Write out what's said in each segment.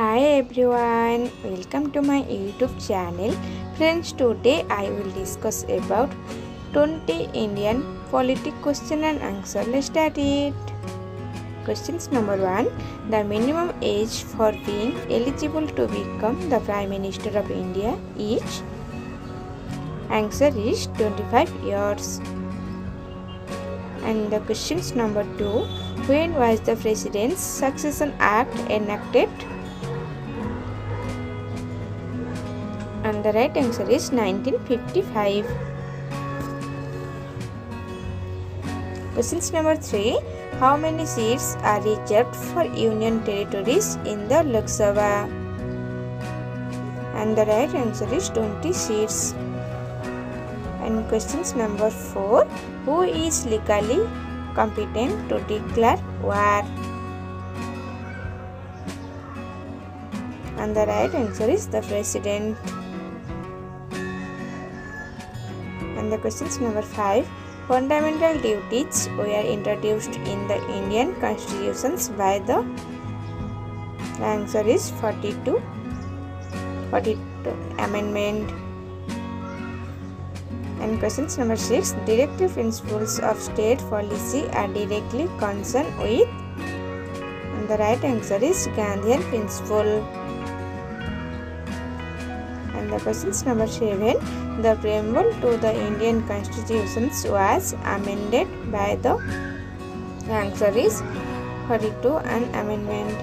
Hi everyone, welcome to my YouTube channel. Friends, today I will discuss about 20 Indian politic question and answer. Let's start it. Questions number 1. The minimum age for being eligible to become the Prime Minister of India is? Answer is 25 years. And the questions number 2. When was the President's Succession Act enacted? And the right answer is 1955. Questions number 3. How many seats are reserved for Union territories in the Lok Sabha? And the right answer is 20 seats. And questions number 4. Who is legally competent to declare war? And the right answer is the president. The questions number 5. Fundamental duties were introduced in the Indian constitutions by the, answer is 42 42 amendment. And questions number 6 directive principles of state policy are directly concerned with. And the right answer is Gandhian principle the questions number 7 the preamble to the Indian constitutions was amended by the answer is 42 an amendment.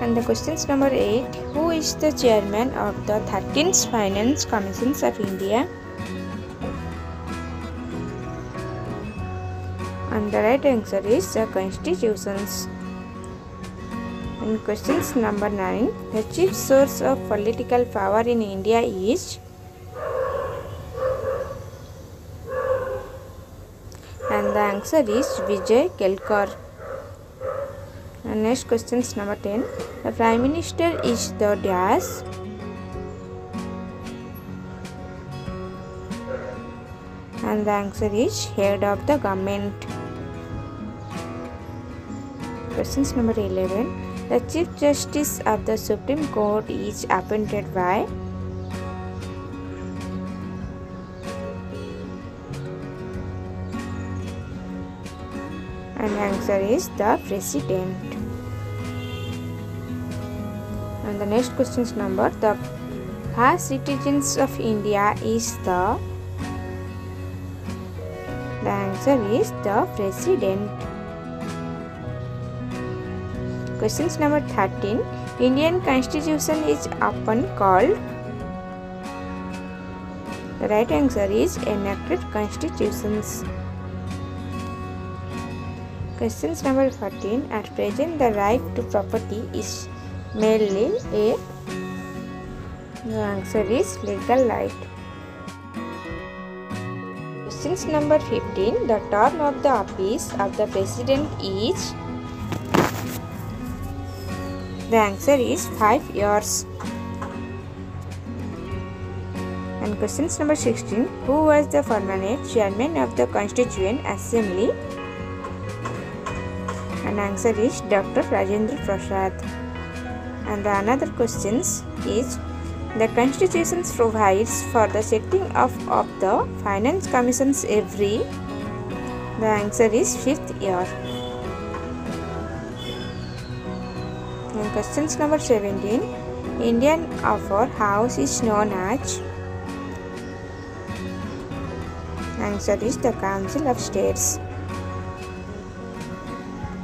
And the questions number 8 who is the chairman of the 13th finance commission of india? And the right answer is the constitutions and questions number 9 the chief source of political power in india is and the answer is vijay kelkar. And next questions number 10 the prime minister is the dash and the answer is head of the government. Questions number 11 the chief justice of the supreme court is appointed by and answer is the president. And the next questions number the first citizens of india is the the answer is the president questions number 13 indian constitution is often called the right answer is enacted constitutions Questions number 14. At present, the right to property is mainly a. The answer is legal right. Questions number 15. The term of the office of the president is. The answer is 5 years. And questions number 16. Who was the permanent chairman of the Constituent Assembly? and answer is Dr. Rajendra Prasad. And the another questions is the constitution provides for the setting of, of the finance commissions every the answer is fifth year. Questions number 17 Indian Upper House is known as answer is the Council of States.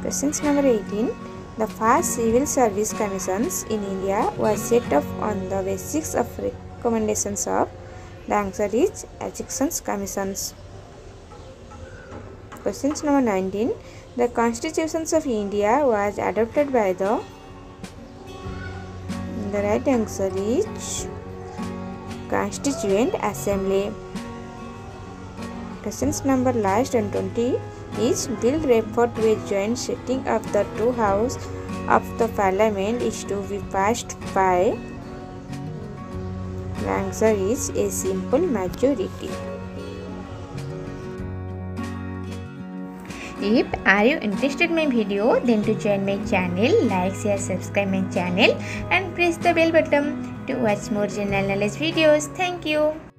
Questions number 18. The first civil service commissions in India was set up on the basis of recommendations of the answer is Atkinson's commissions. Questions number 19. The constitutions of India was adopted by the the right answer is Constituent Assembly. Questions number last and 20 is bill referred to a joint sitting of the two houses of the parliament is to be passed by the answer is a simple majority If are you interested in my video then to join my channel like share subscribe my channel and press the bell button to watch more general knowledge videos. Thank you.